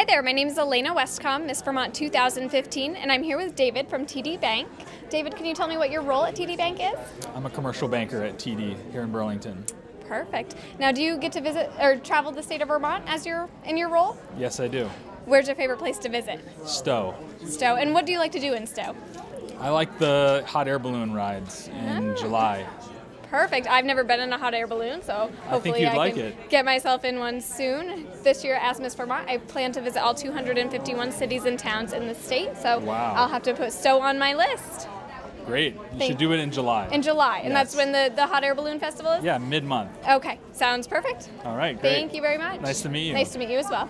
Hi there, my name is Elayna Westcom, Miss Vermont 2015, and I'm here with David from TD Bank. David, can you tell me what your role at TD Bank is? I'm a commercial banker at TD here in Burlington. Perfect. Now, do you get to visit or travel the state of Vermont as you're in your role? Yes, I do. Where's your favorite place to visit? Stowe. Stowe. And what do you like to do in Stowe? I like the hot air balloon rides in Ah. July. Perfect. I've never been in a hot air balloon, so hopefully you'd like can it. get myself in one soon. This year, as Miss Vermont, I plan to visit all 251 cities and towns in the state, so Wow. I'll have to put Stowe on my list Great. You Thank- should do it in July. in July, and that's when the, the hot air balloon festival is. Yeah, mid month. Okay, sounds perfect. All right, great. Thank you very much. Nice to meet you. Nice to meet you as well.